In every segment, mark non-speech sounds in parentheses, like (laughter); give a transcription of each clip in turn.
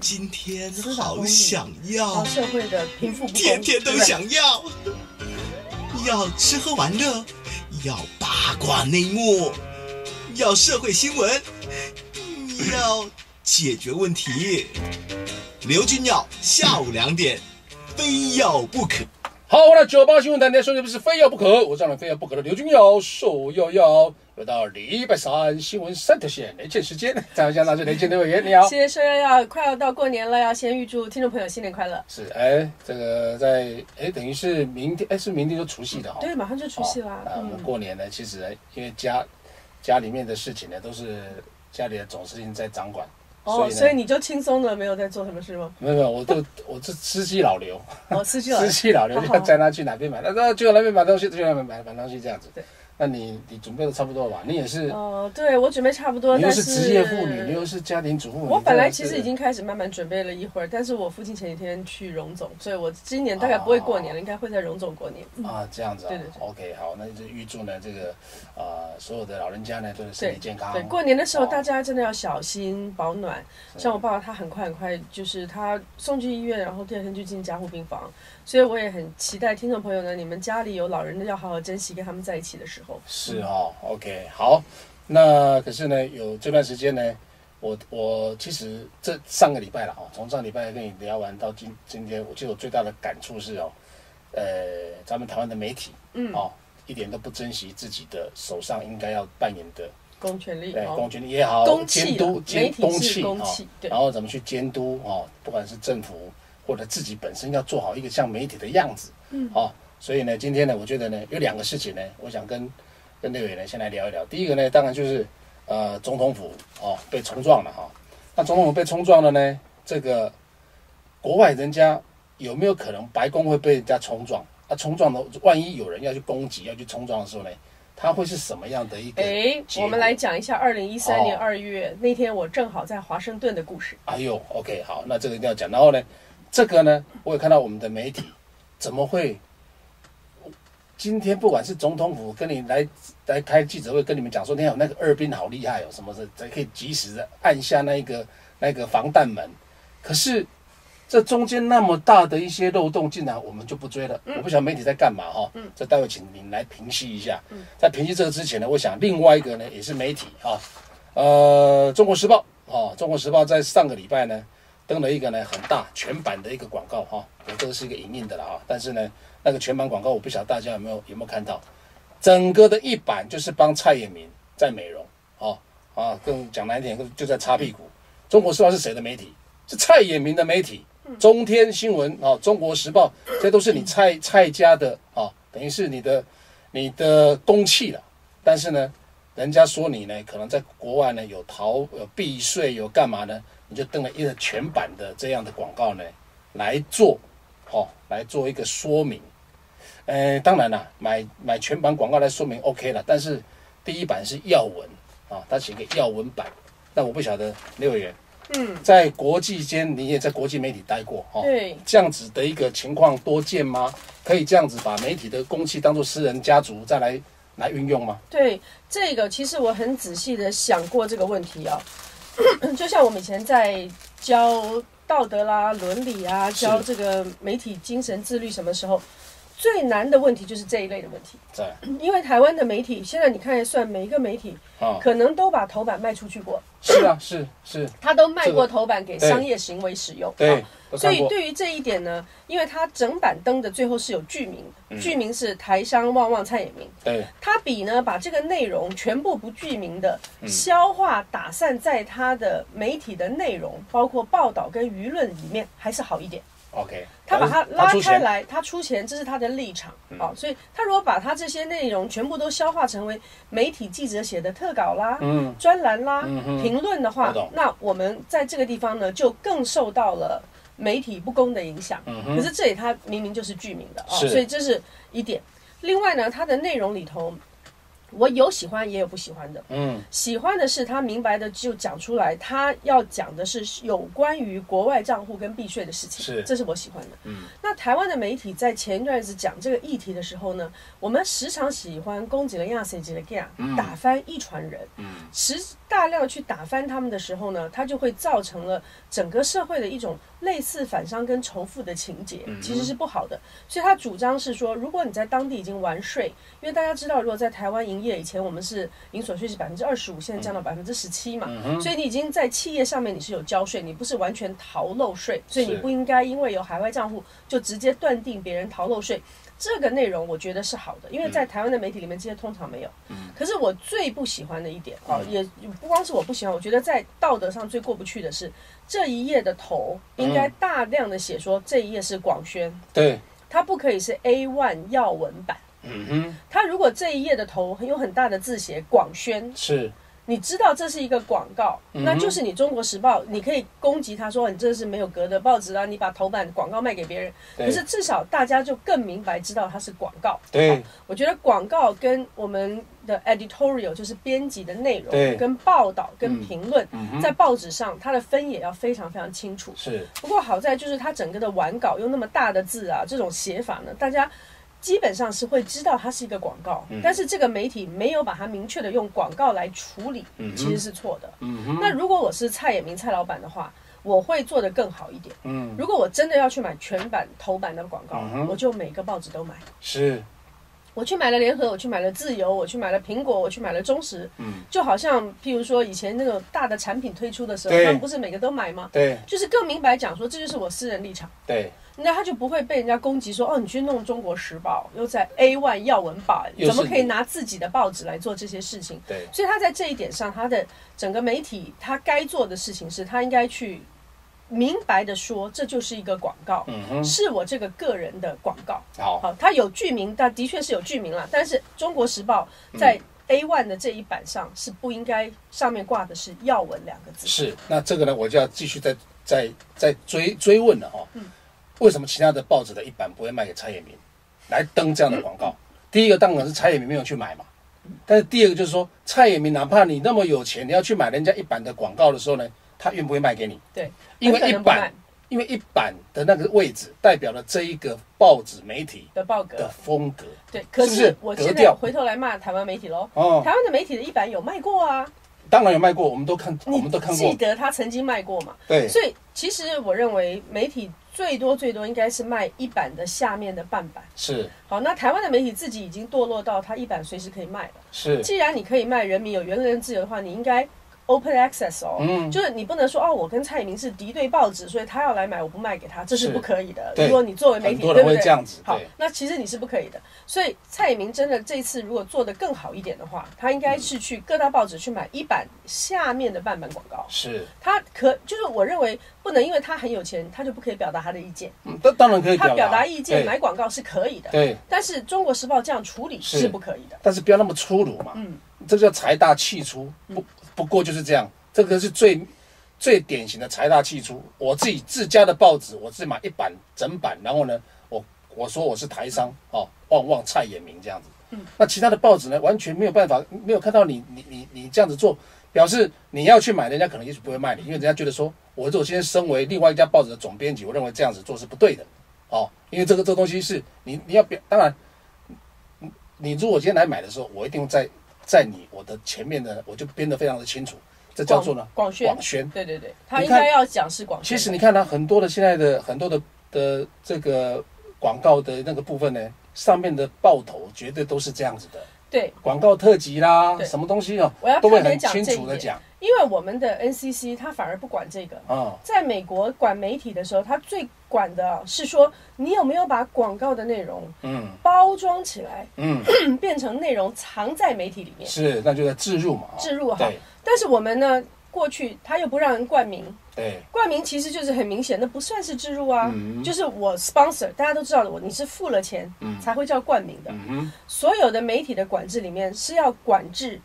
今天好想要，社会的贫富不公，天天都想要，要吃喝玩乐，要八卦内幕，要社会新闻，要解决问题。刘君耀下午两点，非要不可。好，我的九八新闻台，你收听的是非要不可，我是让人非要不可的刘君瑶，受要要，又到礼拜三新闻三条线连线时间，在下那是连线的委员，你好。谢谢说要要快要到过年了，要先预祝听众朋友新年快乐。是，哎，这个在哎，等于是明天，哎，是明天就除夕的哈、对，马上就除夕了啊，我们嗯，过年呢，其实，因为家家里面的事情呢，都是家里的总司令在掌管，哦，呢所以你就轻松的没有在做什么事吗？没有没有，我都 (laughs) 我是司机老刘，哦，司机老 (laughs) 司机老刘要载他去哪边买，那那就那边买东西，就那边买买东西这样子对。那你你准备的差不多了吧？你也是，哦，对我准备差不多，但你又是职业妇女，你又是家庭主妇。我本来其实已经开始慢慢准备了一会儿，但是我父亲前几天去荣总，所以我今年大概不会过年了，应该会在荣总过年。啊这样子啊对对对，OK 好，那就预祝呢这个呃所有的老人家呢都是身体健康。对，过年的时候哦大家真的要小心保暖。像我爸爸，他很快很快，就是他送去医院，然后第二天就进加护病房，所以我也很期待听众朋友呢，你们家里有老人的要好好珍惜跟他们在一起的时候。是哦，OK，好，那可是呢，有这段时间呢，我我其实这上个礼拜了哦，从上礼拜跟你聊完到今今天，我记得我最大的感触是哦，呃，咱们台湾的媒体，嗯哦，一点都不珍惜自己的手上应该要扮演的，公权力哦对公权力也好，公监督监公器哦公器对。然后怎么去监督哦，不管是政府或者自己本身要做好一个像媒体的样子，嗯。哦，所以呢，今天呢，我觉得呢，有两个事情呢，我想跟跟六伟呢先来聊一聊。第一个呢，当然就是呃，总统府哦被冲撞了哈、那总统府被冲撞了呢，这个国外人家有没有可能白宫会被人家冲撞？那、冲撞的，万一有人要去攻击、要去冲撞的时候呢，它会是什么样的一个？哎，我们来讲一下二零一三年哦二月、那天我正好在华盛顿的故事。哎呦，OK，好，那这个一定要讲。然后呢，这个呢，我也看到我们的媒体怎么会今天不管是总统府跟你来来开记者会，跟你们讲说，你看那个二兵好厉害哦，什么的，才可以及时的按下那个那个防弹门。可是这中间那么大的一些漏洞，竟然我们就不追了。我不晓得媒体在干嘛哈、嗯这待会请您来平息一下。在平息这个之前呢，我想另外一个呢也是媒体啊，呃，《中国时报》啊，《中国时报》在上个礼拜呢登了一个呢很大全版的一个广告哈，我这个是一个影印的了啊，但是呢那个全版广告我不晓得大家有没有有没有看到，整个的一版就是帮蔡衍明在美容哦啊，更讲难听点就在擦屁股。《中国时报》是谁的媒体？是蔡衍明的媒体。中天新闻啊，《中国时报》这都是你蔡蔡家的啊，等于是你的你的公器了。但是呢，人家说你呢，可能在国外呢有逃有避税有干嘛呢？你就登了一个全版的这样的广告呢来做，哦，来做一个说明。呃，当然了，买买全版广告来说明 OK 了，但是第一版是要文啊，它写个要文版，但我不晓得刘委员嗯，在国际间，你也在国际媒体待过哦，对，这样子的一个情况多见吗？可以这样子把媒体的公器当做私人家族再来来运用吗？对这个，其实我很仔细的想过这个问题啊。(coughs) 就像我们以前在教道德啦、伦理啊，教这个媒体精神自律，什么时候最难的问题就是这一类的问题。对因为台湾的媒体，现在你看算每一个媒体啊，可能都把头版卖出去过，是啊，是是，他都卖过头版给商业行为使用。所以对于这一点呢，因为它整版登的最后是有剧名剧名是台商旺旺蔡衍明，对，他比呢把这个内容全部不具名的嗯。消化打散在他的媒体的内容，包括报道跟舆论里面还是好一点。OK，他把它拉，开来，他出钱，这是他的立场。嗯。啊、所以他如果把他这些内容全部都消化成为媒体记者写的特稿啦、嗯，专栏啦、嗯评论的话我，那我们在这个地方呢，就更受到了媒体不公的影响。嗯可是这里它明明就是剧名的啊、所以这是一点。另外呢，它的内容里头，我有喜欢也有不喜欢的。嗯，喜欢的是他明白的就讲出来，他要讲的是有关于国外账户跟避税的事情，是这是我喜欢的。嗯，那台湾的媒体在前一段日子讲这个议题的时候呢，我们时常喜欢攻击了亚谁几了 g 嗯打翻一船人。嗯，实大量去打翻他们的时候呢，它就会造成了整个社会的一种类似反商跟仇富的情节，其实是不好的。所以他主张是说，如果你在当地已经完税，因为大家知道，如果在台湾营业以前，我们是营所税是百分之二十五，现在降到百分之十七嘛，所以你已经在企业上面你是有交税，你不是完全逃漏税，所以你不应该因为有海外账户就直接断定别人逃漏税。这个内容我觉得是好的，因为在台湾的媒体里面这些通常没有。可是我最不喜欢的一点啊，也不光是我不喜欢，我觉得在道德上最过不去的是这一页的头应该大量的写说这一页是广宣，对，它不可以是 A one 要文版。嗯哼，它如果这一页的头有很大的字写广宣，是你知道这是一个广告，嗯那就是你中国时报，你可以攻击他说你这是没有格的报纸啊，你把头版广告卖给别人。可是至少大家就更明白知道它是广告。对我觉得广告跟我们的 editorial 就是编辑的内容、跟报道、跟评论，嗯在报纸上它的分野要非常非常清楚。是不过好在就是它整个的完稿用那么大的字啊，这种写法呢，大家基本上是会知道它是一个广告，嗯但是这个媒体没有把它明确的用广告来处理，嗯其实是错的。嗯那如果我是蔡衍明蔡老板的话，我会做的更好一点。嗯如果我真的要去买全版头版的广告，嗯我就每个报纸都买。是我去买了联合，我去买了自由，我去买了苹果，我去买了中石，嗯。就好像譬如说以前那种大的产品推出的时候，他们不是每个都买吗？对。就是更明白讲说，这就是我私人立场，对。那他就不会被人家攻击说，哦，你去弄中国时报，又在 A one 要闻报，怎么可以拿自己的报纸来做这些事情？对。所以他在这一点上，他的整个媒体他该做的事情是，他应该去明白的说，这就是一个广告，是我这个个人的广告。好好，它有剧名，但的确是有剧名了。但是《中国时报》在嗯 A one 的这一版上是不应该上面挂的是“要闻”两个字。是那这个呢，我就要继续再再再追追问了哦。嗯为什么其他的报纸的一版不会卖给蔡衍明来登这样的广告？第一个当然是蔡衍明没有去买嘛，但是第二个就是说，蔡衍明哪怕你那么有钱，你要去买人家一版的广告的时候呢，他愿不愿意卖给你？对，因为一版，因为一版的那个位置代表了这一个报纸媒体的报的。风格。对，可是我现在回头来骂台湾媒体喽。哦，台湾的媒体的一版有卖过啊，当然有卖过，我们都看，我们都看过。记得他曾经卖过嘛？对，所以其实我认为媒体最多最多应该是卖一版的下面的半版。是好，那台湾的媒体自己已经堕落到他一版随时可以卖了。是，既然你可以卖人民有言论自由的话，你应该 open access 哦，嗯。就是你不能说哦，我跟蔡衍明是敌对报纸，所以他要来买，我不卖给他，这是是。不可以的。如果你作为媒体，对不对？会这样子好，那其实你是不可以的。所以蔡衍明真的这一次如果做得更好一点的话，他应该是去各大报纸去买一版下面的半版广告。是，他可就是我认为不能因为他很有钱，他就不可以表达他的意见。嗯，当当然可以他表表达意见买广告是可以的，对，但是《中国时报》这样处理是。是不可以的。但是不要那么粗鲁嘛。嗯，这叫财大气粗，不不过就是这样，这个是最最典型的财大气粗。我自己自家的报纸，我自己买一版整版，然后呢，我我说我是台商哦，旺旺蔡衍明这样子。嗯，那其他的报纸呢，完全没有办法，没有看到你你你你这样子做，表示你要去买，人家可能也许不会卖你，因为人家觉得说，我如果今天身为另外一家报纸的总编辑，我认为这样子做是不对的，哦，因为这个这个东西是你你要表，当然，你你如果今天来买的时候，我一定在在你我的前面的，我就编得非常的清楚，这叫做呢广宣。广宣。对对对，他应该要讲是广宣。其实你看他很多的现在的很多的的这个广告的那个部分呢，上面的报头绝对都是这样子的，对，广告特辑啦，什么东西哦我要，都会很清楚的讲因为我们的 NCC 他反而不管这个。啊，在美国管媒体的时候，他最管的是说你有没有把广告的内容嗯。包装起来，嗯，(clears throat) 变成内容藏在媒体里面，是，那就在置入嘛，哦置入哈。对。但是我们呢，过去他又不让人冠名，对，冠名其实就是很明显，那不算是置入啊，嗯。就是我 sponsor，大家都知道的，我你是付了钱嗯。才会叫冠名的。嗯，所有的媒体的管制里面是要管制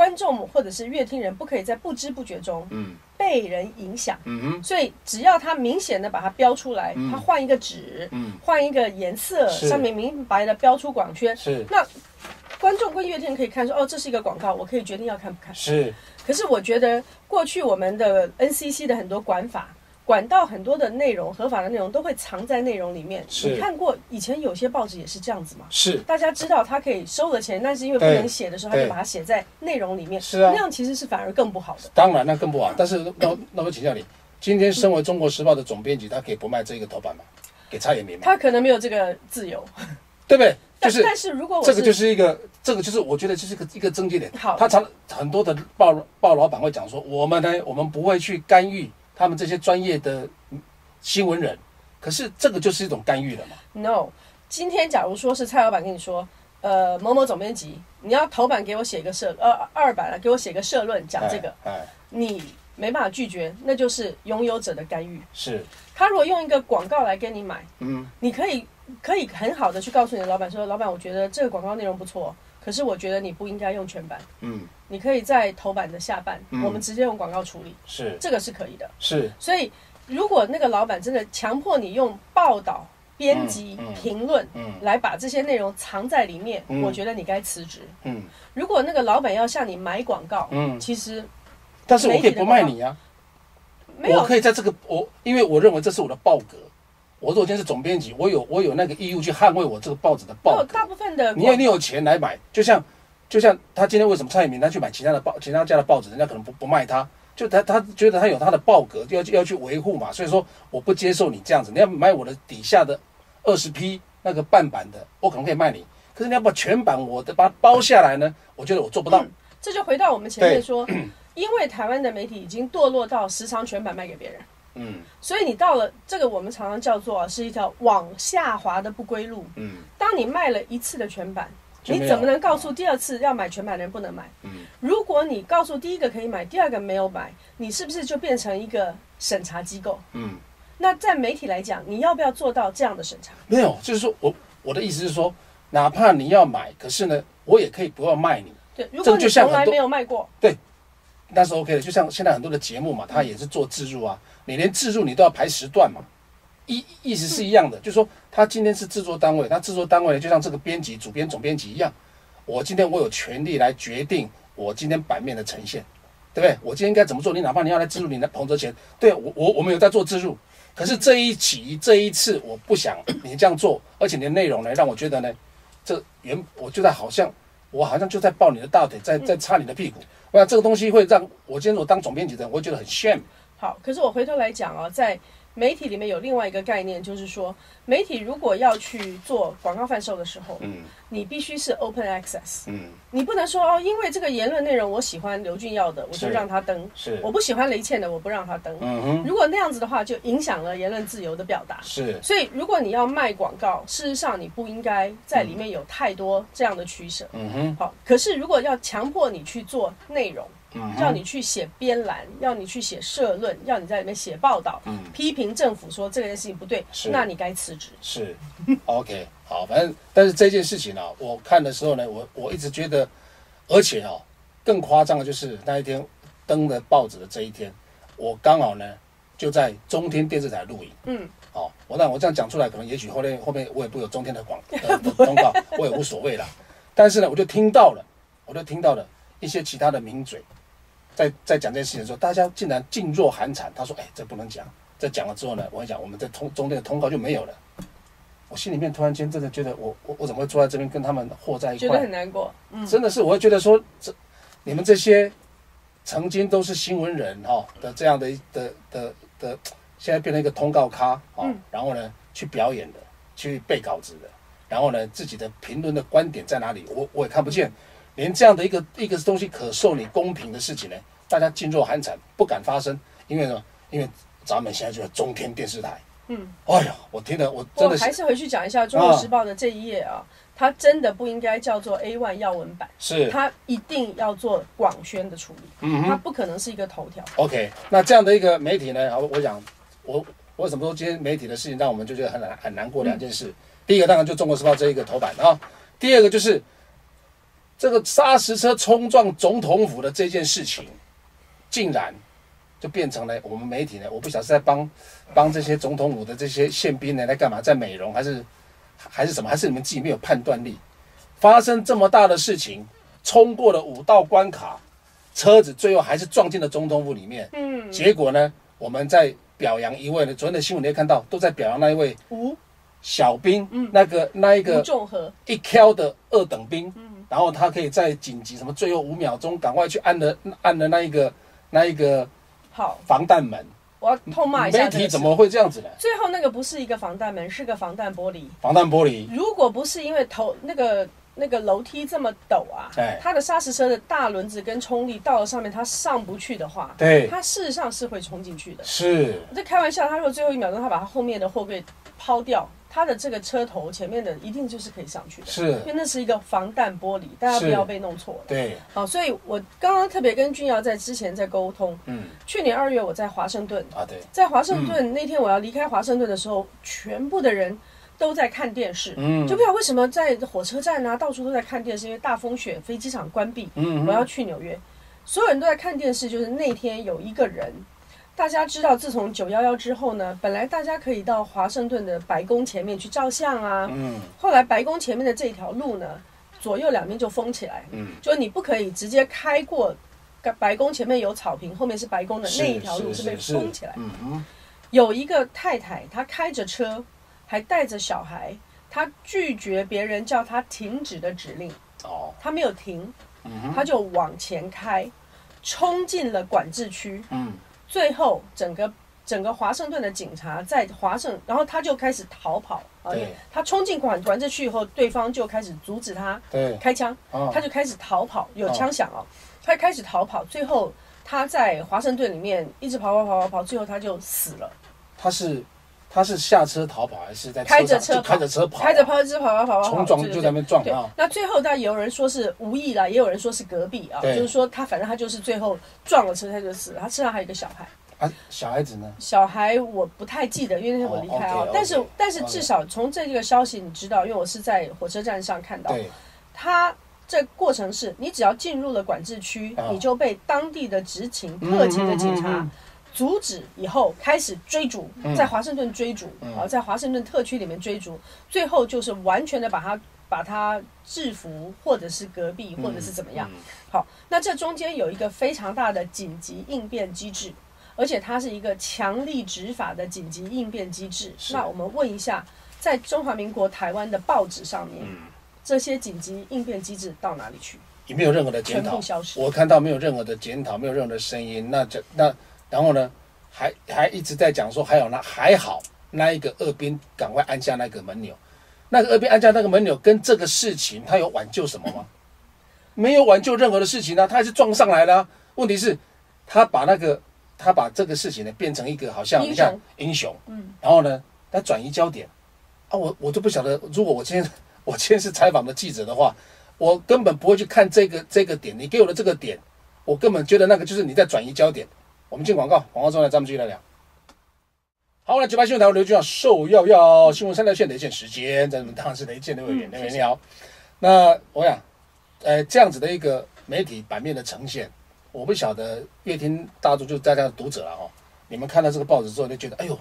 观众或者是乐听人不可以在不知不觉中嗯。被人影响，嗯哼，所以只要他明显的把它标出来，嗯。他换一个纸，嗯。换一个颜色，上面明白的标出广宣，是。那观众跟乐听人可以看说，哦，这是一个广告，我可以决定要看不看。是，可是我觉得过去我们的 NCC 的很多管法。管道很多的内容，合法的内容都会藏在内容里面。你看过以前有些报纸也是这样子嘛？是大家知道他可以收了钱，但是因为不能写的时候，他就把它写在内容里面。是啊那样其实是反而更不好的。当然那更不好。但是那那我请教你，今天身为中国时报的总编辑，他可以不卖这个头版吗？给蔡衍明吗？他可能没有这个自由，对不对？就是但但是如果我这个就是一个，这个就是我觉得就是一个一个症结点。好他常很多的报报老板会讲说，我们呢，我们不会去干预他们这些专业的嗯新闻人，可是这个就是一种干预了嘛。no。今天假如说是蔡老板跟你说，呃，某某总编辑，你要头版给我写一个社，呃，二版了给我写个社论讲这个，哎，哎，你没办法拒绝，那就是拥有者的干预。是，他如果用一个广告来跟你买，嗯，你可以可以很好的去告诉你的老板说，老板，我觉得这个广告内容不错，可是我觉得你不应该用全版，嗯，你可以在头版的下半，嗯。我们直接用广告处理，是。这个是可以的。是，所以，如果那个老板真的强迫你用报道、编辑、嗯嗯。评论嗯。来把这些内容藏在里面，嗯。我觉得你该辞职。嗯。如果那个老板要向你买广告，嗯，其实但是我可以不卖你啊，没有。我可以在这个我，因为我认为这是我的报格。我如果今天是总编辑，我有我有那个义务去捍卫我这个报纸的报大部分的你有你有钱来买，就像就像他今天为什么蔡衍明他去买其他的报其他家的报纸，人家可能不不卖他，就他他觉得他有他的报格，要去要去维护嘛，所以说我不接受你这样子，你要买我的底下的二十批那个半版的，我可能可以卖你，可是你要把全版我的把它包下来呢，我觉得我做不到。这就回到我们前面说，(clears throat) 因为台湾的媒体已经堕落到时常全版卖给别人，嗯所以你到了这个我们常常叫做啊是一条往下滑的不归路。嗯当你卖了一次的全版，你怎么能告诉第二次要买全版的人不能买？嗯，如果你告诉第一个可以买，第二个没有买，你是不是就变成一个审查机构？嗯，那在媒体来讲，你要不要做到这样的审查？没有，就是说我我的意思是说，哪怕你要买，可是呢，我也可以不要卖你。对，如果你从来没有卖过，对那是 OK 的。就像现在很多的节目嘛，它也是做自入啊，你连自入你都要排时段嘛，意意思是一样的，就是说他今天是制作单位，他制作单位呢就像这个编辑、主编、总编辑一样，我今天我有权利来决定我今天版面的呈现，对不对？我今天应该怎么做？你哪怕你要来自助，你来捧着钱，对我我我们有在做自助，可是这一期这一次我不想你这样做，而且你的内容呢让我觉得呢，这原我觉得好像我好像就在抱你的大腿，在在擦你的屁股。我想这个东西会让我今天我当总编辑的人，我会觉得很 shame。好，可是我回头来讲啊，在媒体里面有另外一个概念，就是说，媒体如果要去做广告贩售的时候，嗯。你必须是 open access，嗯，你不能说哦，因为这个言论内容我喜欢刘俊耀的，我就让他登；是。我不喜欢雷倩的，我不让他登。嗯哼，如果那样子的话，就影响了言论自由的表达。是。所以，如果你要卖广告，事实上你不应该在里面有太多这样的取舍。嗯哼，好，可是如果要强迫你去做内容，嗯要你去写编栏，要你去写社论，要你在里面写报道，嗯批评政府说这件事情不对，是那你该辞职。是 (laughs) OK 好，反正但是这件事情啊，我看的时候呢，我我一直觉得，而且啊，更夸张的就是那一天登的报纸的这一天，我刚好呢就在中天电视台录影。嗯，哦，我那我这样讲出来，可能也许后面后面我也不有中天的广 (laughs) 的的通告，我也无所谓啦。但是呢，我就听到了，我就听到了一些其他的名嘴在在讲这件事情的时候，大家竟然噤若寒蝉。他说：“哎，这不能讲。”这讲了之后呢，我跟你讲，我们的通中间的通告就没有了。我心里面突然间真的觉得我，我我怎么会坐在这边跟他们和在一觉得块？很难过。嗯，真的是，我会觉得说，这你们这些曾经都是新闻人哈、的这样的的的的，现在变成一个通告咖哦，嗯然后呢去表演的，去背稿子的，然后呢自己的评论的观点在哪里，我我也看不见，连这样的一个一个东西可受你公平的事情呢，大家噤若寒蝉，不敢发声，因为呢，因为咱们现在就在中天电视台，嗯，哎呀，我听了我真的是我还是回去讲一下《中国时报》的这一页啊，它真的不应该叫做 A one 要闻版，是。它一定要做广宣的处理，嗯哼。它不可能是一个头条。OK，那这样的一个媒体呢，好，我想我我为什么说今天媒体的事情让我们就觉得很难很难过两件事？第一个当然就《中国时报》这一个头版啊，第二个就是这个砂石车冲撞总统府的这件事情，竟然就变成了我们媒体呢，我不晓得是在帮帮这些总统府的这些宪兵呢在干嘛，在美容还是还是什么？还是你们自己没有判断力？发生这么大的事情，冲过了五道关卡，车子最后还是撞进了总统府里面。嗯，结果呢，我们在表扬一位呢，昨天的新闻你也看到，都在表扬那一位吴小兵，嗯那个那一吴个一 Q 的二等兵，嗯然后他可以在紧急什么最后五秒钟赶快去按的按的那一个那一个好，防弹门，我要痛骂一下媒体怎么会这样子呢？最后那个不是一个防弹门，是个防弹玻璃。防弹玻璃，如果不是因为头那个那个楼梯这么陡啊，哎。它的砂石车的大轮子跟冲力到了上面，它上不去的话，对。它事实上是会冲进去的。是。我在开玩笑，他如果最后一秒钟他把他后面的货柜抛掉，他的这个车头前面的一定就是可以上去的，是。因为那是一个防弹玻璃，大家不要被弄错了。对，好，所以我刚刚特别跟君瑶在之前在沟通，嗯。去年二月我在华盛顿，啊对，在华盛顿、那天我要离开华盛顿的时候，全部的人都在看电视，嗯。就不知道为什么在火车站啊，到处都在看电视，因为大风雪，飞机场关闭，嗯我要去纽约，所有人都在看电视。就是那天有一个人，大家知道，自从九幺幺之后呢，本来大家可以到华盛顿的白宫前面去照相啊，嗯后来白宫前面的这条路呢，左右两边就封起来，嗯，就你不可以直接开过。白宫前面有草坪，后面是白宫的那一条路是被封起来。嗯嗯有一个太太，她开着车，还带着小孩，她拒绝别人叫她停止的指令，哦她没有停，嗯她就往前开，冲进了管制区。嗯最后，整个整个华盛顿的警察在华盛，然后他就开始逃跑啊！对因为她冲进管管制区以后，对方就开始阻止他对开枪，他就开始逃跑，有枪响哦，他开始逃跑，最后。他在华盛顿里面一直跑跑跑跑跑，最后他就死了。他是他是下车逃跑还是在开着车开着车跑啊开着跑车跑跑跑跑跑，冲撞就在那边撞对啊，那最后，当然也有人说是无意啦，也有人说是隔壁啊，就是说他反正他就是最后撞了车，他就死了。他车上还有一个小孩，啊小孩子呢？小孩我不太记得，因为那天我离开啊。但是但是至少从这个消息你知道，因为我是在火车站上看到，对他这过程是你只要进入了管制区，啊你就被当地的执勤特勤的警察。阻止以后开始追逐，嗯在华盛顿追逐，啊，在华盛顿特区里面追逐，最后就是完全的把他把他制服，或者是隔壁，或者是怎么样。嗯好，那这中间有一个非常大的紧急应变机制，而且它是一个强力执法的紧急应变机制。那我们问一下，在中华民国台湾的报纸上面，嗯这些紧急应变机制到哪里去？也没有任何的检讨我看到没有任何的检讨，没有任何的声音。那这那然后呢，还还一直在讲说，还有那还好那一个二兵赶快按下那个门钮，那个二兵按下那个门钮，跟这个事情他有挽救什么吗？没有挽救任何的事情啊，他还是撞上来了啊、问题是，他把那个他把这个事情呢变成一个好像英雄。你看英雄，嗯，然后呢，他转移焦点。啊，我我都不晓得，如果我今天我今天是采访的记者的话，我根本不会去看这个这个点，你给我的这个点，我根本觉得那个就是你在转移焦点。我们进广告，广告之后呢，咱们继续来聊。好，那九八新闻台我刘局长受邀要新闻三条线的一线时间，在我们当然是雷建的委员，嗯那位你好。那我想，呃，这样子的一个媒体版面的呈现，我不晓得乐听大众就是大家的读者了哈、你们看到这个报纸之后，就觉得，哎呦，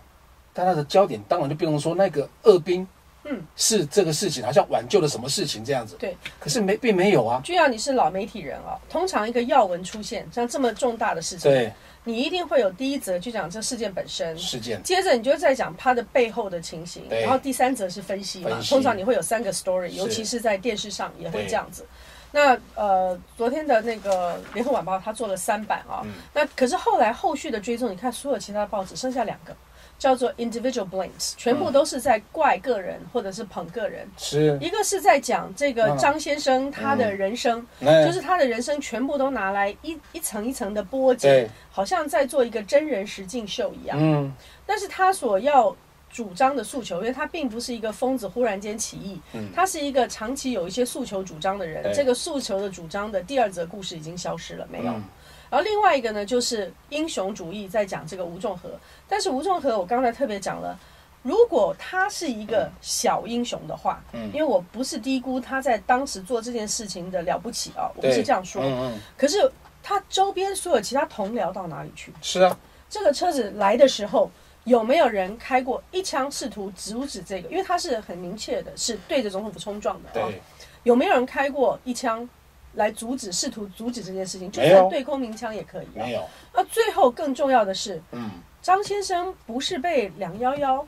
大家的焦点当然就变成说那个二兵，嗯，是这个事情好像挽救了什么事情这样子，对，可是没并没有啊，就像你是老媒体人啊、通常一个要闻出现，像这么重大的事情，对。你一定会有第一则就讲这事件本身，事件，接着你就再讲它的背后的情形，然后第三则是分析嘛。析。通常你会有三个 story，尤其是在电视上也会这样子。那呃，昨天的那个联合晚报他做了三版啊、嗯。那可是后来后续的追踪，你看所有其他的报纸剩下两个，叫做 individual blames，全部都是在怪个人或者是捧个人。是，一个是在讲这个嗯张先生他的人生，那就是他的人生全部都拿来一一层一层的剥解，好像在做一个真人实境秀一样。嗯但是他所要主张的诉求，因为他并不是一个疯子忽然间起义，嗯他是一个长期有一些诉求主张的人。这个诉求的主张的第二则故事已经消失了，没有。嗯然后另外一个呢，就是英雄主义在讲这个吴仲和，但是吴仲和我刚才特别讲了。如果他是一个小英雄的话，嗯因为我不是低估他在当时做这件事情的了不起啊，我不是这样说。嗯嗯，可是他周边所有其他同僚到哪里去？是啊，这个车子来的时候，有没有人开过一枪试图阻止这个？因为他是很明确的，是对着总统府冲撞的有没有人开过一枪来阻止，试图阻止这件事情，就算对空鸣枪也可以、啊。没有，那最后更重要的是，嗯，张先生不是被两幺幺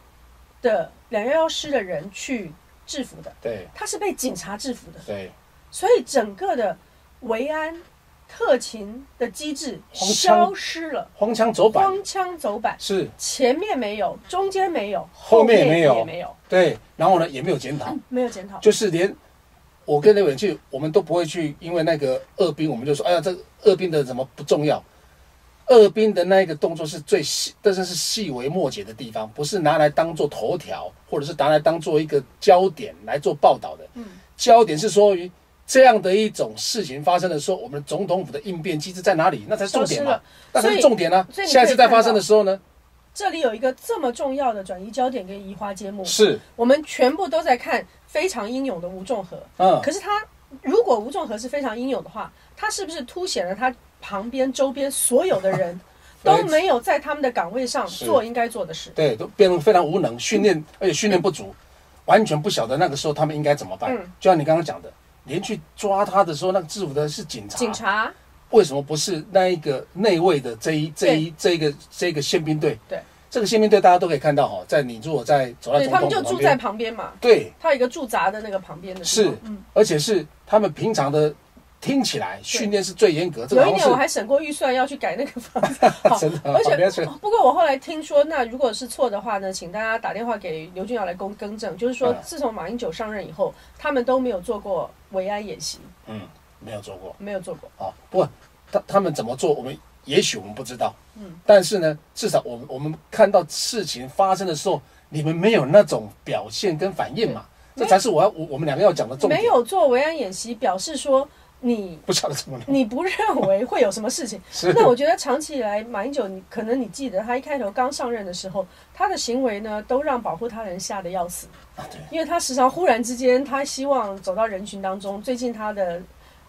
的两幺幺师的人去制服的，对。他是被警察制服的，对，所以整个的维安特勤的机制消失了，荒腔走板。荒腔走板，是。前面没有，中间没有，后面也没有。也没有，对，然后呢也没有检讨，没有检讨。就是连我跟那位去，我们都不会去，因为那个二兵，我们就说，哎呀，这个二兵的怎么不重要？二兵的那一个动作是最细，但是是细微末节的地方，不是拿来当做头条，或者是拿来当做一个焦点来做报道的。嗯，焦点是说于这样的一种事情发生的时候，我们总统府的应变机制在哪里？那才是重点嘛那才是重点呢、所以你下一次再发生的时候呢，这里有一个这么重要的转移焦点跟移花接木，是，我们全部都在看非常英勇的吴仲和。嗯，可是他如果吴仲和是非常英勇的话，他是不是凸显了他旁边周边所有的人 (laughs) 都没有在他们的岗位上做应该做的事？对，都变得非常无能，训练而且训练不足，完全不晓得那个时候他们应该怎么办。嗯就像你刚刚讲的，连去抓他的时候，那个制服的是警察，警察为什么不是那一个内卫的这一这一这一个这一个宪兵队？对，这个宪兵队大家都可以看到哈，在你如果在走在总对他们就住在旁边，嘛，对，他有一个驻扎的那个旁边的是，嗯。而且是他们平常的听起来训练是最严格，这个有一年我还省过预算要去改那个房子，(laughs) 好真的而且不过我后来听说，那如果是错的话呢，请大家打电话给刘俊尧来更更正，就是说嗯。自从马英九上任以后，他们都没有做过维安演习，嗯没有做过。没有做过。啊，不过他他们怎么做，我们也许我们不知道，嗯，但是呢，至少我们我们看到事情发生的时候，你们没有那种表现跟反应嘛，这才是我要我我们两个要讲的重点。没，有做维安演习，表示说你不晓得怎么了，你不认为会有什么事情。(laughs) 是那我觉得长期以来，马英九，你可能你记得他一开头刚上任的时候，他的行为呢，都让保护他人吓得要死。啊对，因为他时常忽然之间，他希望走到人群当中。最近他的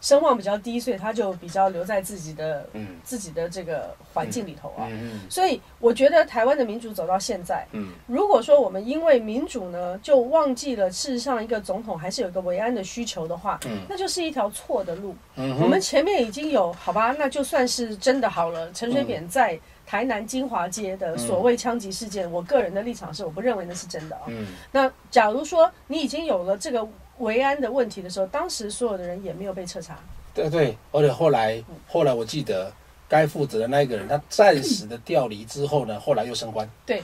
声望比较低，所以他就比较留在自己的嗯自己的这个环境里头啊。嗯所以我觉得台湾的民主走到现在，嗯如果说我们因为民主呢，就忘记了事实上一个总统还是有一个维安的需求的话，嗯那就是一条错的路。嗯我们前面已经有好吧，那就算是真的好了。陈水扁在台南金华街的所谓枪击事件，我个人的立场是，我不认为那是真的啊。嗯那假如说你已经有了这个维安的问题的时候，当时所有的人也没有被彻查，对对，而且后来后来我记得该负责的那一个人，他暂时的调离之后呢，后来又升官，对。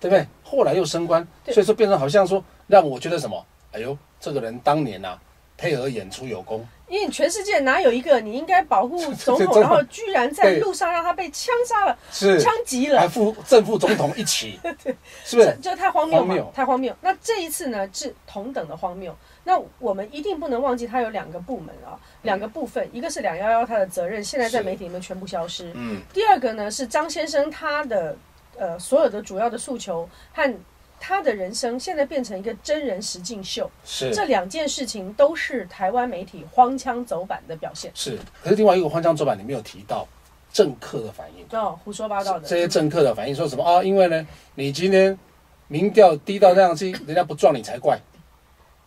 对不对？后来又升官，所以说变成好像说让我觉得什么，哎呦，这个人当年呐、配合演出有功，因为全世界哪有一个你应该保护总统，然后居然在路上让他被枪杀了、是枪击了，还副正副总统一起，(laughs) 是不是？这太荒谬嘛，太荒谬。那这一次呢是同等的荒谬。那我们一定不能忘记，它有两个部门啊，两个部分，一个是两幺幺它的责任，现在在媒体里面全部消失。嗯，第二个呢是张先生他的呃所有的主要的诉求和他的人生现在变成一个真人实境秀，是这两件事情都是台湾媒体荒腔走板的表现。是。可是另外一个荒腔走板，你没有提到政客的反应，哦，胡说八道的。这些政客的反应说什么啊？因为呢，你今天民调低到这样去，(coughs) 人家不撞你才怪。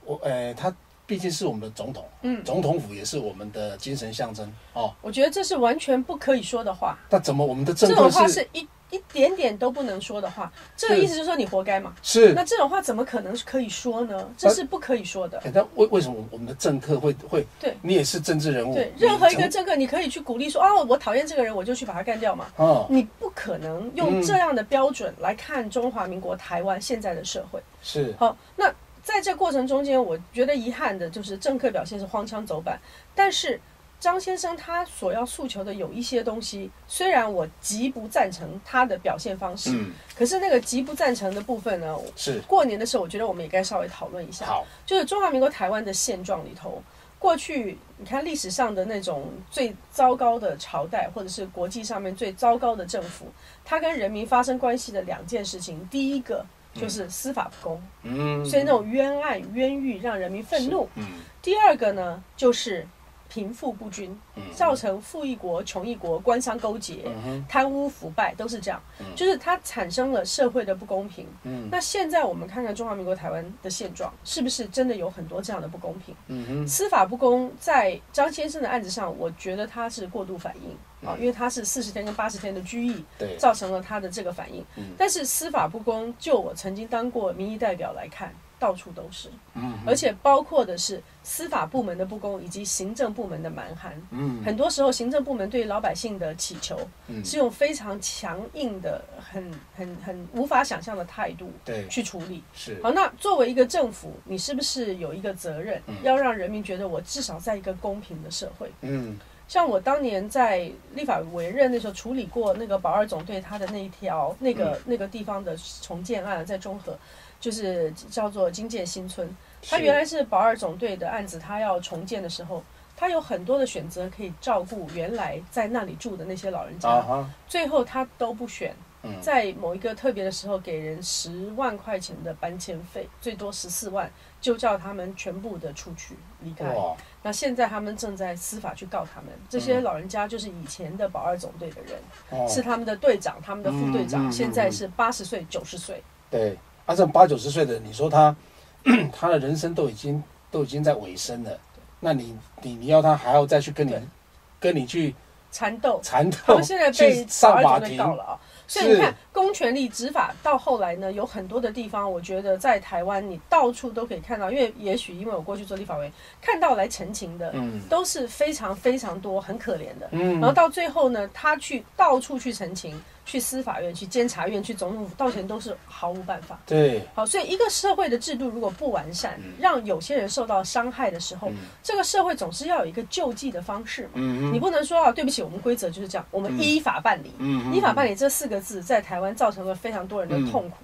我呃，他毕竟是我们的总统，嗯总统府也是我们的精神象征哦。我觉得这是完全不可以说的话，那怎么我们的政这种客是话是一一点点都不能说的话。这个意思就是说你活该嘛。是那这种话怎么可能可以说呢？这是不可以说的。那为为什么我们的政客会会？对你也是政治人物，对，任何一个政客，你可以去鼓励说，哦，我讨厌这个人，我就去把他干掉嘛。哦你不可能用这样的标准来看中华民国台湾现在的社会。是好，那在这过程中间，我觉得遗憾的就是政客表现是荒腔走板，但是张先生他所要诉求的有一些东西，虽然我极不赞成他的表现方式，嗯可是那个极不赞成的部分呢，是过年的时候，我觉得我们也该稍微讨论一下。好就是中华民国台湾的现状里头，过去你看历史上的那种最糟糕的朝代，或者是国际上面最糟糕的政府，它跟人民发生关系的两件事情，第一个就是司法不公，嗯，所以那种冤案冤狱让人民愤怒；嗯第二个呢，就是贫富不均，嗯。造成富一国、穷一国，官商勾结、嗯贪污腐败都是这样，就是它产生了社会的不公平。嗯。那现在我们看看中华民国台湾的现状，是不是真的有很多这样的不公平？司法不公在张先生的案子上，我觉得他是过度反应嗯。啊，因为他是四十天跟八十天的拘役，对，造成了他的这个反应。嗯。但是司法不公，就我曾经当过民意代表来看，到处都是，嗯而且包括的是司法部门的不公以及行政部门的蛮横。嗯很多时候，行政部门对老百姓的祈求嗯是用非常强硬的、很很很无法想象的态度对去处理。是好，那作为一个政府，你是不是有一个责任，嗯要让人民觉得我至少在一个公平的社会？嗯像我当年在立法委任的时候处理过那个保二总队他的那一条那个、那个地方的重建案，在中和，就是叫做金界新村。他原来是保二总队的案子，他要重建的时候，他有很多的选择可以照顾原来在那里住的那些老人家，最后他都不选。嗯在某一个特别的时候，给人十万块钱的搬迁费，最多十四万，就叫他们全部的出去离开。那现在他们正在司法去告他们，这些老人家就是以前的保二总队的人，哦是他们的队长、他们的副队长，现在是八十岁、九十岁。对，啊，这种八九十岁的，你说他他的人生都已经都已经在尾声了，那你你你要他还要再去跟你跟你去缠斗，缠斗，他们现在被上法庭，告了啊。所以你看，公权力执法到后来呢，有很多的地方，我觉得在台湾你到处都可以看到，因为也许因为我过去做立法委员，看到来澄清的，嗯都是非常非常多，很可怜的。嗯然后到最后呢，他去到处去澄清，去司法院、去监察院、去总统府道歉，都是毫无办法。对，好，所以一个社会的制度如果不完善，让有些人受到伤害的时候，嗯这个社会总是要有一个救济的方式嘛。嗯你不能说啊，对不起，我们规则就是这样，我们依法办理。嗯依法办理这四个字在台湾造成了非常多人的痛苦。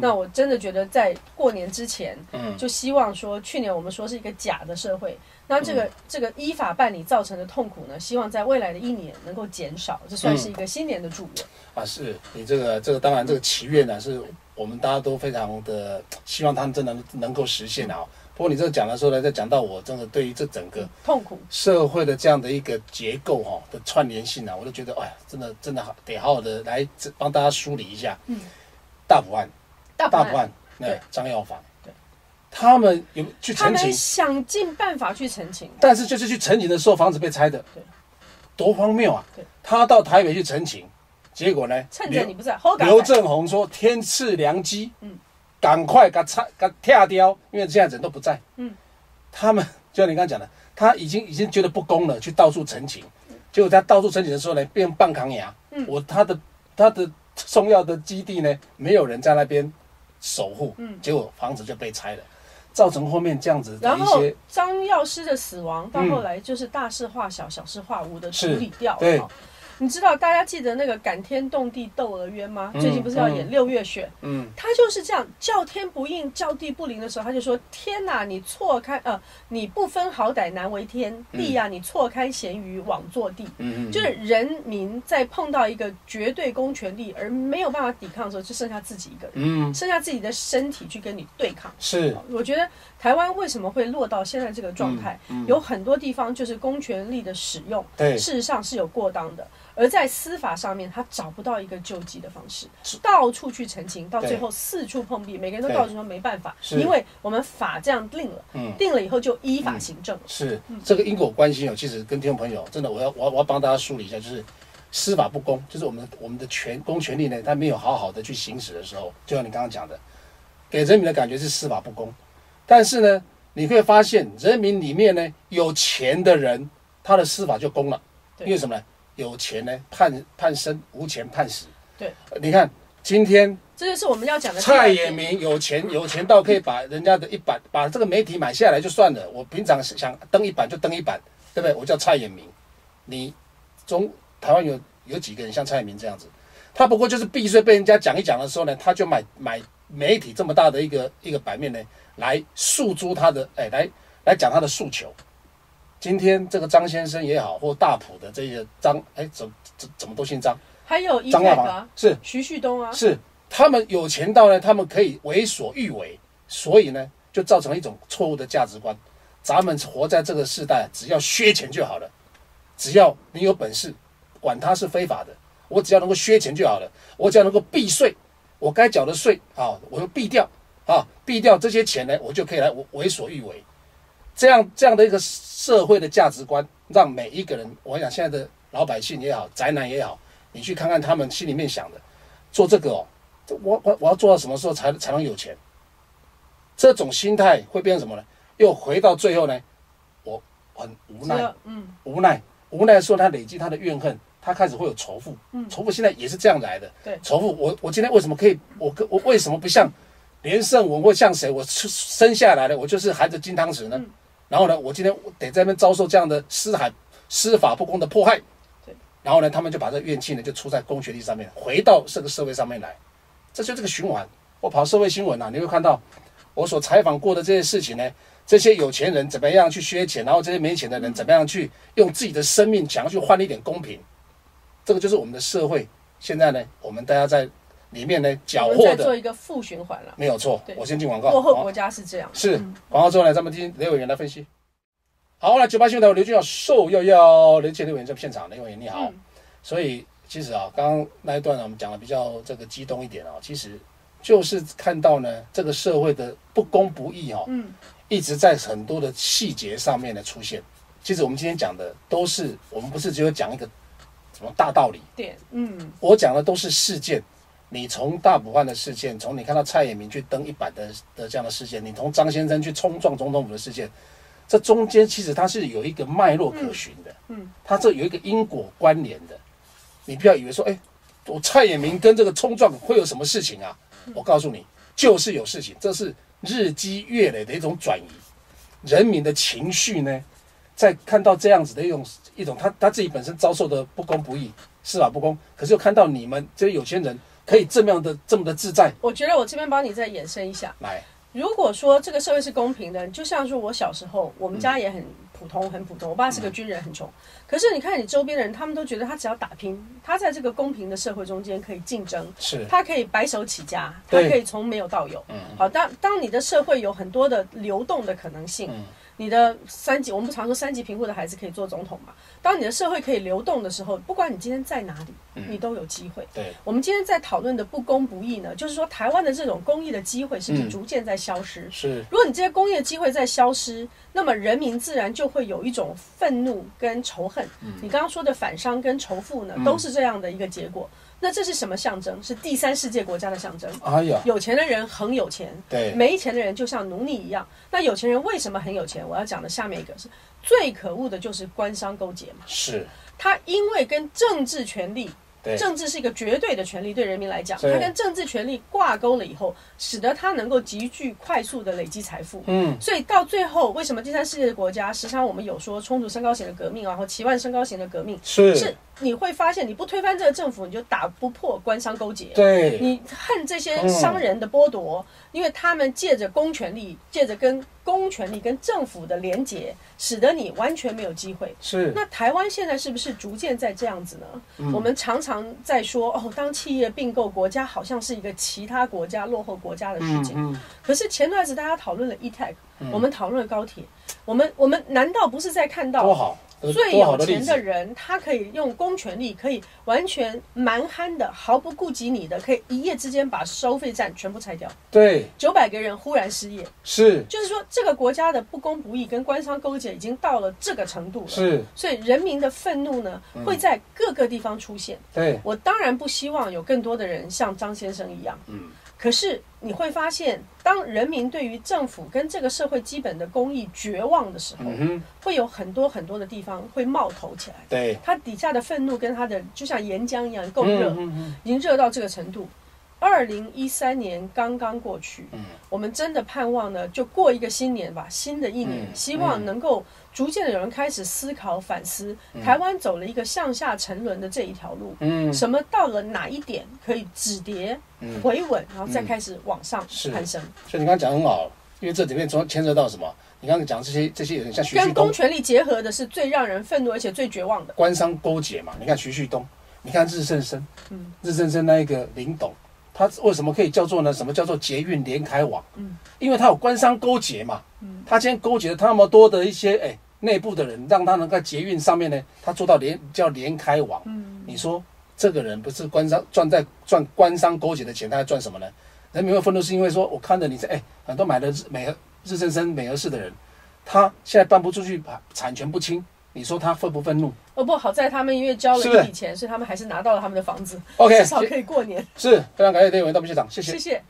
那我真的觉得在过年之前，嗯就希望说，去年我们说是一个假的社会，那这个、嗯。这个依法办理造成的痛苦呢，希望在未来的一年能够减少，这算嗯。是一个新年的祝愿。啊，是你这个这个当然这个祈愿呢，是我们大家都非常的希望他们真的能能够实现啊。不过你这个讲的时候呢，再讲到我真的对于这整个痛苦，社会的这样的一个结构哈、的串联性啊，我就觉得哎呀，真的真的好得好好的来这帮大家梳理一下。嗯，大埔案，大部分大埔案，那对。张耀房，对，他们有去他们澄清，想尽办法去澄清，但是就是去澄清的时候，房子被拆的，对，多荒谬啊！对，他到台北去澄清，结果呢，趁着你不在，后刘正宏说天赐良机，嗯，赶快给他拆给他跳掉，因为现在人都不在，嗯，他们就像你刚刚讲的，他已经已经觉得不公了，去到处澄清，结果他到处澄清的时候呢，变半扛牙，嗯。我他的他的重要的基地呢，没有人在那边守护，嗯。结果房子就被拆了，造成后面这样子的然后一些，张药师的死亡到嗯后来就是大事化小，小事化无的处理掉了。你知道大家记得那个感天动地窦娥冤吗？嗯最近不是要演嗯六月雪？嗯他就是这样，叫天不应，叫地不灵的时候，他就说：“天哪，你错开呃，你不分好歹难为天；地呀、你错开咸鱼枉做地。”嗯嗯，就是人民在碰到一个绝对公权力而没有办法抵抗的时候，就剩下自己一个人，嗯剩下自己的身体去跟你对抗。是我觉得台湾为什么会落到现在这个状态，嗯嗯。有很多地方就是公权力的使用，对。事实上是有过当的，而在司法上面，他找不到一个救济的方式是，到处去澄清，到最后四处碰壁，每个人都对。告诉说没办法，是。因为我们法这样定了，嗯。定了以后就依法行政。是。这个因果关系哦，其实跟听众朋友真的，我要我要我要帮大家梳理一下，就是司法不公，就是我们我们的权公权力呢，它没有好好的去行使的时候，就像你刚刚讲的，给人民的感觉是司法不公，但是呢，你会发现人民里面呢有钱的人，他的司法就公了，因为什么呢？有钱呢判判生，无钱判死。对呃，你看今天这就是我们要讲的蔡点衍明有钱，有钱到可以把人家的一版，把这个媒体买下来就算了。我平常想登一版就登一版，对不对？我叫蔡衍明，你中台湾有有几个人像蔡衍明这样子？他不过就是避税被人家讲一讲的时候呢，他就买买媒体这么大的一个一个版面呢，来诉诸他的哎，来来讲他的诉求。今天这个张先生也好，或大埔的这些张哎，怎怎怎么都姓张？还有 e 张亚啊，是。徐旭东啊，是。他们有钱到呢，他们可以为所欲为，所以呢，就造成了一种错误的价值观，咱们活在这个时代，只要削钱就好了，只要你有本事，管他是非法的，我只要能够削钱就好了，我只要能够避税，我该缴的税啊，我就避掉啊，避掉这些钱呢，我就可以来为为所欲为。这样这样的一个社会的价值观，让每一个人，我想现在的老百姓也好，宅男也好，你去看看他们心里面想的，做这个哦，我我我要做到什么时候才才能有钱？这种心态会变成什么呢？又回到最后呢，我很无奈嗯，无奈，无奈的时候，他累积他的怨恨，他开始会有仇富。嗯，仇富现在也是这样来的。对仇富，我我今天为什么可以？我我为什么不像连胜文或像谁？我出生下来的，我就是含着金汤匙呢？然后呢，我今天得在那边遭受这样的司海司法不公的迫害。对。然后呢，他们就把这怨气呢，就出在公权力上面，回到这个社会上面来，这就这个循环。我跑社会新闻啊，你会看到我所采访过的这些事情呢，这些有钱人怎么样去削钱，然后这些没钱的人怎么样去用自己的生命想要去换一点公平，这个就是我们的社会。现在呢，我们大家在里面呢缴获的做一个负循环了。没有错对。我先进广告。好落后国家是这样，是广告之后呢，咱们听雷委员来分析。好，那九八新闻台刘俊耀受要要刘建刘委员在现场，雷委员你好。嗯所以其实啊，刚刚那一段呢，我们讲的比较这个激动一点啊，其实就是看到呢这个社会的不公不义哈、嗯，一直在很多的细节上面的出现。其实我们今天讲的都是，我们不是只有讲一个什么大道理，点，嗯，我讲的都是事件。你从大补换的事件，从你看到蔡衍明去登一版的的这样的事件，你从张先生去冲撞总统府的事件，这中间其实它是有一个脉络可循的，嗯，它这有一个因果关联的。你不要以为说，哎，我蔡衍明跟这个冲撞会有什么事情啊？我告诉你，就是有事情，这是日积月累的一种转移，人民的情绪呢，在看到这样子的一种一种他他自己本身遭受的不公不义、司法不公，可是又看到你们这些有钱人可以这么样的这么的自在，我觉得我这边帮你再延伸一下。来，如果说这个社会是公平的，就像说我小时候，我们家也很普通，很普通。我爸是个军人，很穷。可是你看你周边的人，他们都觉得他只要打拼，他在这个公平的社会中间可以竞争，是他可以白手起家，他可以从没有到有。嗯好，当当你的社会有很多的流动的可能性，你的三级，我们不常说三级贫户的孩子可以做总统嘛？当你的社会可以流动的时候，不管你今天在哪里，你都有机会。对，我们今天在讨论的不公不义呢，就是说台湾的这种公益的机会是不是嗯逐渐在消失？是如果你这些公益的机会在消失，那么人民自然就会有一种愤怒跟仇恨。嗯你刚刚说的反商跟仇富呢，都是这样的一个结果。那这是什么象征？是第三世界国家的象征。哎呀，有钱的人很有钱，对没钱的人就像奴隶一样。那有钱人为什么很有钱？我要讲的下面一个是最可恶的，就是官商勾结嘛。是，他因为跟政治权力对，政治是一个绝对的权利，对人民来讲，对它跟政治权利挂钩了以后，使得它能够急剧快速的累积财富。嗯，所以到最后，为什么第三世界的国家时常我们有说冲突升高型的革命啊，或七万升高型的革命，是，是你会发现你不推翻这个政府，你就打不破官商勾结。对，你恨这些商人的剥夺，因为他们借着公权力，借着跟公权力跟政府的连结，使得你完全没有机会。是，那台湾现在是不是逐渐在这样子呢？嗯我们常常在说，哦，当企业并购国家，好像是一个其他国家落后国家的事情。嗯，可是前段时间大家讨论了 e-tech，、我们讨论了高铁，我们我们难道不是在看到多好，最有钱的人，他可以用公权力，可以完全蛮憨的，毫不顾及你的，可以一夜之间把收费站全部拆掉，对，九百个人忽然失业。是，就是说，这个国家的不公不义跟官商勾结已经到了这个程度了。是，所以人民的愤怒呢，会在各个地方出现。对，我当然不希望有更多的人像张先生一样，嗯，可是你会发现，当人民对于政府跟这个社会基本的公益绝望的时候，嗯，会有很多很多的地方会冒头起来。对，它底下的愤怒跟它的就像岩浆一样够热，已经热到这个程度。二零一三年刚刚过去，嗯。我们真的盼望呢，就过一个新年吧，新的一年，嗯希望能够逐渐的有人开始思考反思，台湾走了一个向下沉沦的这一条路，嗯，什么到了哪一点可以止跌、嗯。回稳，然后再开始往上攀升，所以你刚刚讲得很好，因为这里面从牵涉到什么？你刚刚讲这些这些有点像徐旭东。跟公权力结合的是最让人愤怒而且最绝望的。官商勾结嘛。你看徐旭东，你看日盛生，嗯。日盛生那一个林董，它为什么可以叫做呢？什么叫做捷运连开网？嗯，因为它有官商勾结嘛。嗯，它今天勾结了那么多的一些哎内部的人，让他能在捷运上面呢，他做到连叫连开网。嗯，你说这个人不是官商赚在赚官商勾结的钱，他还赚什么呢？人民会愤怒是因为说我看着你在哎很多买了日美日升生美和市的人，他现在搬不出去，产权不清。你说他愤不愤怒？哦不好在他们因为交了一笔钱，所以他们还是拿到了他们的房子，OK，至少可以过年。是非常感谢叶文道秘书长，谢谢。谢谢。